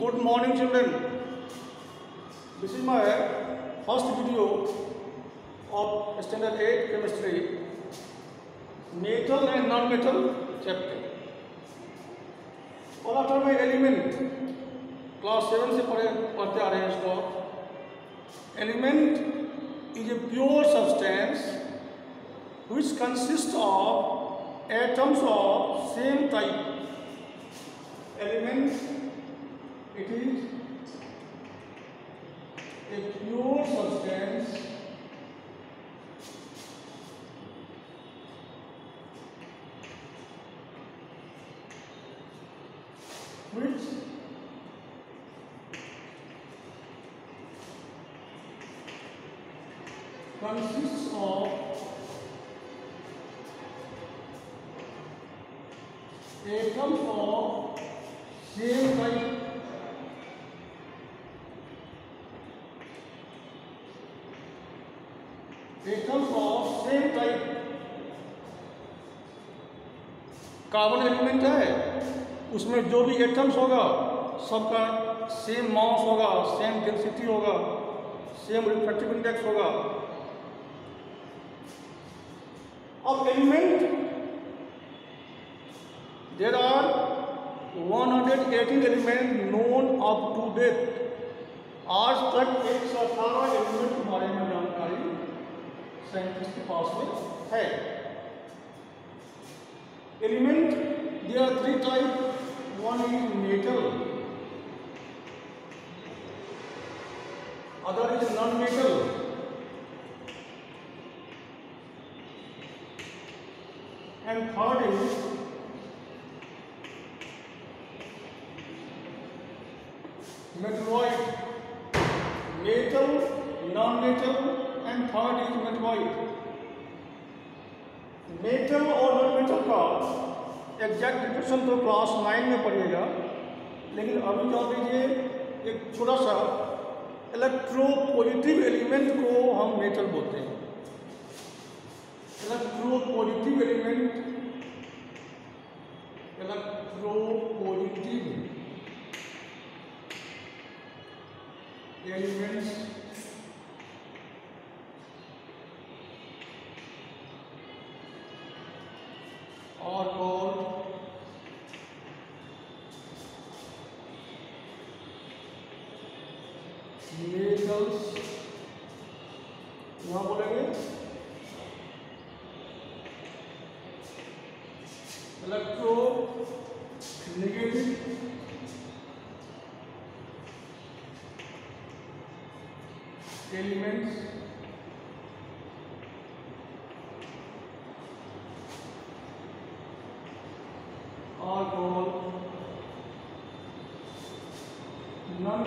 good morning children this is my first video of standard 8 chemistry metal and non metal chapter और after में element class seven से पढ़े पढ़ते आ रहे हैं इसको element is a pure substance which consists of atoms of same type element it is a pure substance which consists come from same type carbon element है उसमें जो भी एटम्स होगा सबका सेम मास होगा सेम डेंसिटी होगा same reflective index होगा अब element there are 118 element known up to date आज तक एक सौ अठारह scientific cosmic head. Element, there are three types. One is metal, other is non-metal. And third is metalloid, metal, non-metal and third is metalloid. Metal और non metal का exact description तो class nine में पढ़िएगा लेकिन अभी जान लीजिए एक छोटा सा इलेक्ट्रोपॉजिटिव एलिमेंट को हम मेटल बोलते हैं इलेक्ट्रोपॉजिटिव एलिमेंट इलेक्ट्रोपॉजिटिव एलिमेंट्स और कोण miracles यहाँ बोलेंगे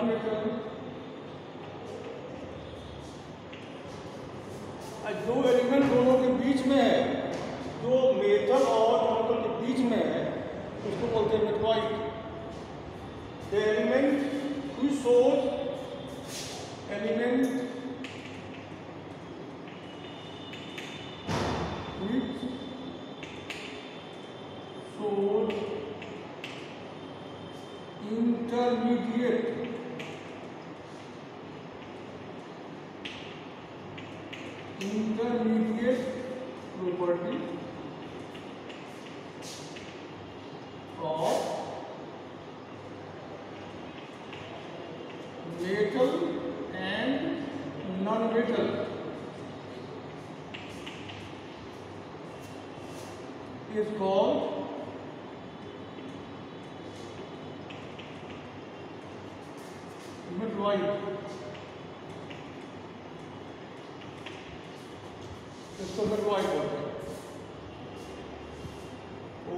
कैलकुलेट दो एलिमेंट दोनों के बीच में है जो मेथल और मेटल के बीच में है उसको बोलते हैं मेटलॉइड द एलिमेंट हुई सोच element intermediate the nucleus property of metal and non-metal is called midwife. Solar को आई बोलते हैं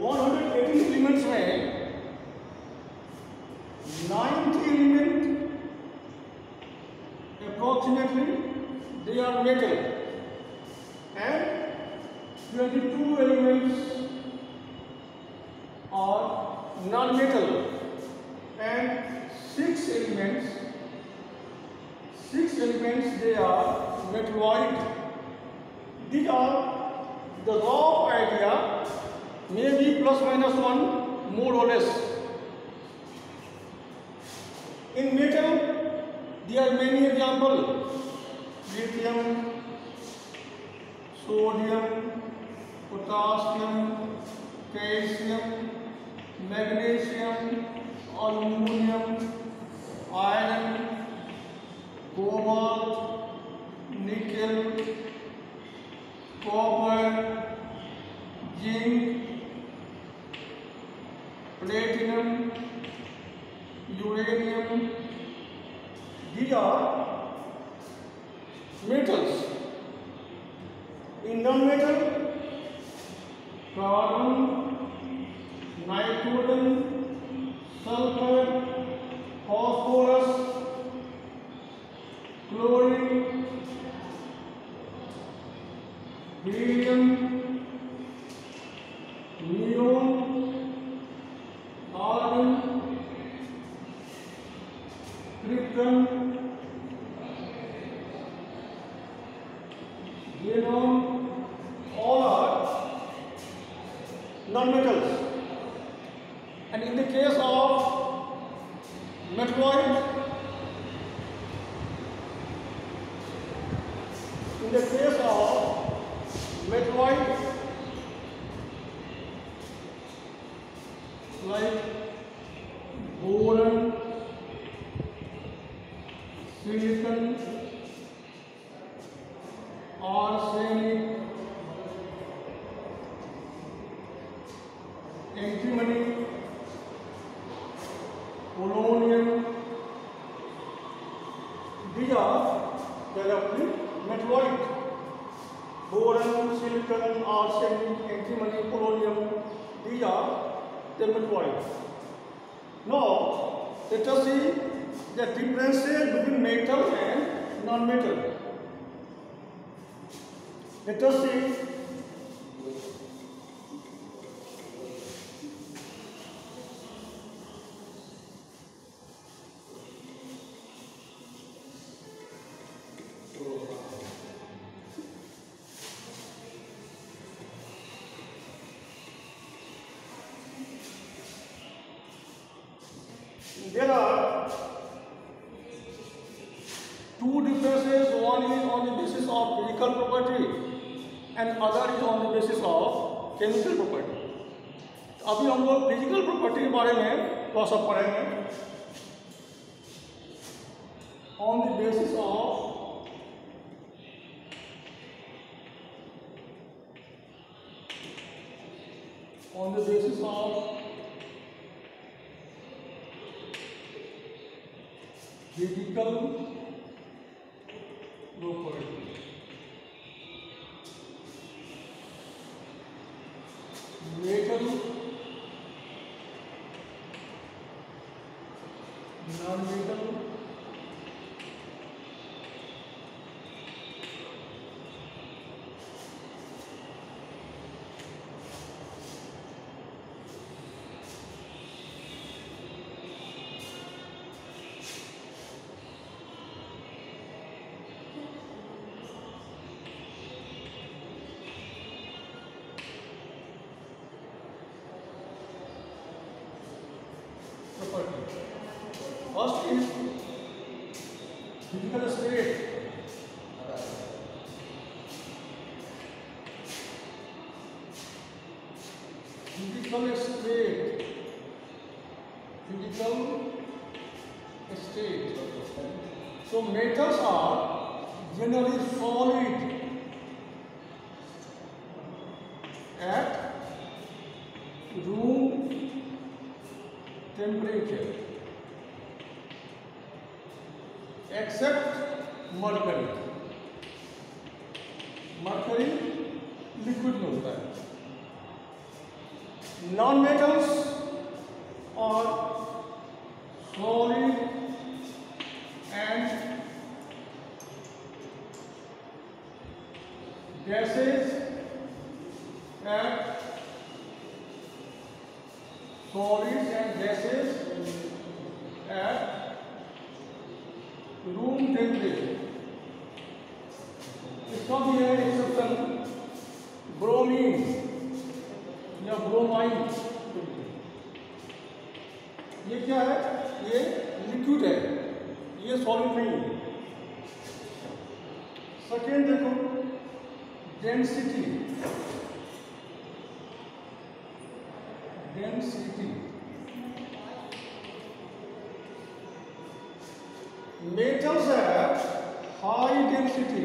वन हंड्रेड एटीन एलिमेंट्स में ninth element approximately they are metal and twenty two elements और non metal and six elements six elements they are metalloid These are the raw idea, maybe plus minus one, more or less. In metal, there are many examples. Lithium, sodium, potassium, calcium, magnesium, aluminum, denominator carbon nitrogen sulphur phosphorus nonmetals. And in the case of metalloid, in the case of metalloid antimony, polonium, these are the roughly metalloid. Boron, silicon, arsenic, antimony, polonium, these are the metalloid. Now, let us see the differences between metal and non-metal. Let us see there are two differences one is on the basis of physical property and other is on the basis of chemical property अभी हम लोग physical property के बारे में क्रॉसअप करेंगे on the basis of on the basis of critical property metal non metal physical state physical state physical state so metals are generally solid except mercury mercury liquid में होता है नॉन मेटल्स और solid and gases and solids and gases room temperature इसका भी है exception bromine या bromine ये क्या है ये लिक्विड है ये सॉलिड नहीं है सेकेंड देखो density metals high density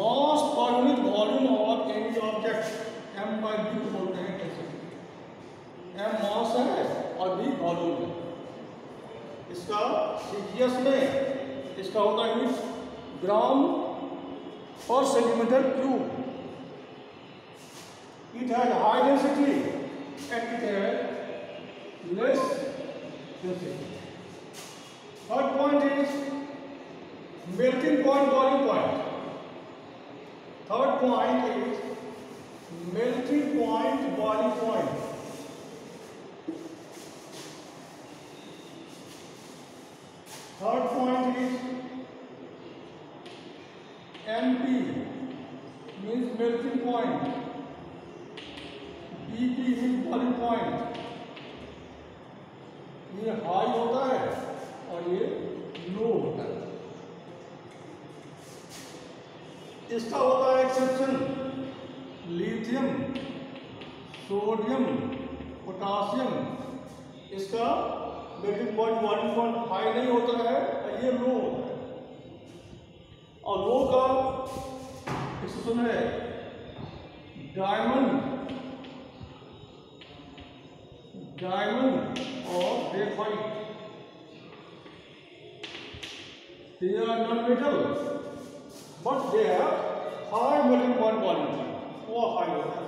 mass by volume of any object m/v बोलते high it's m mass and v volume Iska CGS మే ఇస్కా alter unit gram and centimetre cube it has high density it it has Third point is melting point, boiling point. Third point is melting point, boiling point. Third point is MP means melting point. BP means boiling point. ये high होता है और ये लो होता है इसका होता है एक्सेप्शन लिथियम सोडियम पोटासियम इसका melting point one point high नहीं होता है और ये लो होता है और लो का एक्सेप्शन है diamond diamond or they fight. They are non-metal, but they have high melting point quality or high water.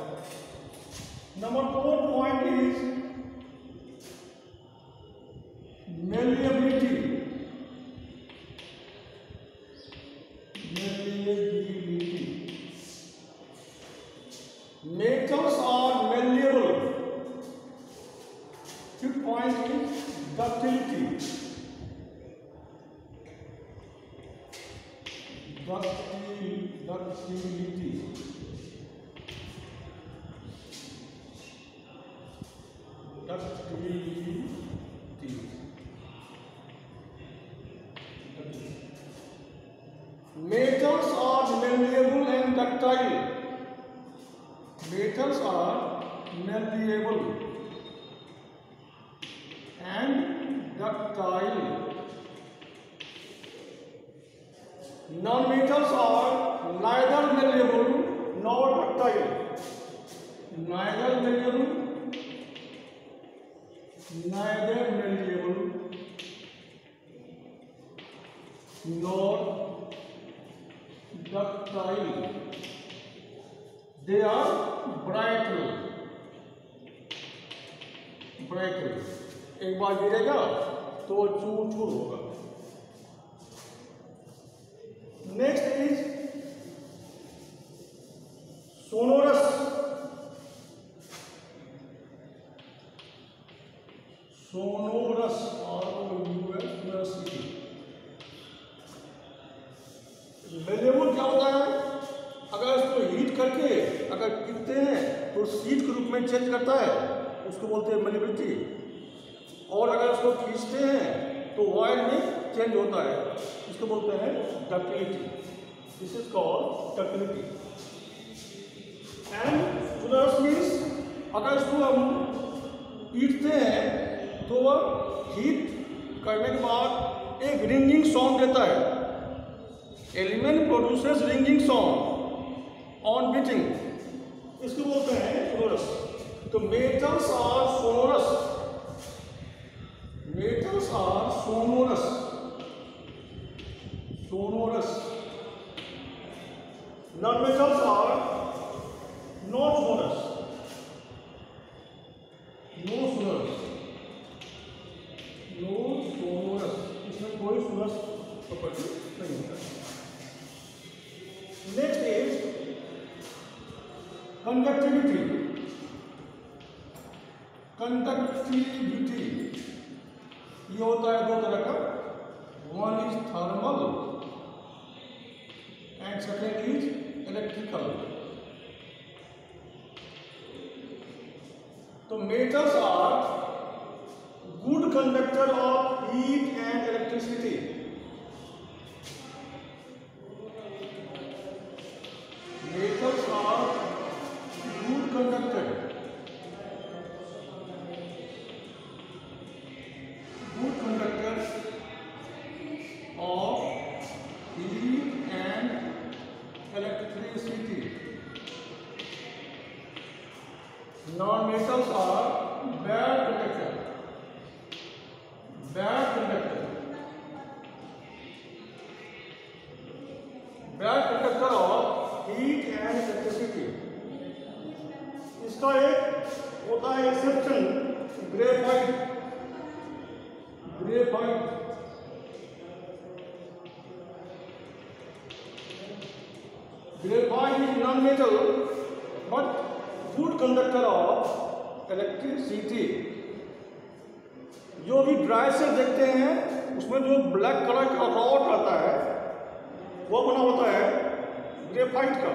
Number four point is melting trusting in that humility non metals are neither malleable nor ductile. Neither malleable, neither malleable nor ductile. They are brittle. brittle एक बार गिरेगा तो चूर चूर होगा में change करता है उसको बोलते हैं मलिबिलिटी और अगर उसको खींचते हैं तो वायर में चेंज होता है इसको बोलते हैं ductility this is called ductility and sonorous means अगर इसको हम पीटते हैं तो वह हीट करने के बाद एक रिंगिंग साउंड देता है element produces ringing sound on beating इसको बोलते हैं फोरस तो metals are porous metals are sonorous sonorous non metals are non porous conductivity ये होता तो है दो तरह का one is thermal and second is electrical तो metals are good conductor of heat and electricity non-metals are bad conductor of electricity जो भी ड्राई से देखते हैं उसमें जो ब्लैक कलर का रॉट आता है वो बना होता है ग्रेफाइट का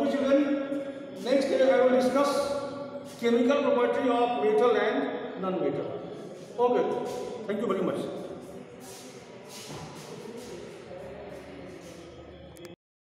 next I will discuss chemical property of metal and non metal okay thank you very much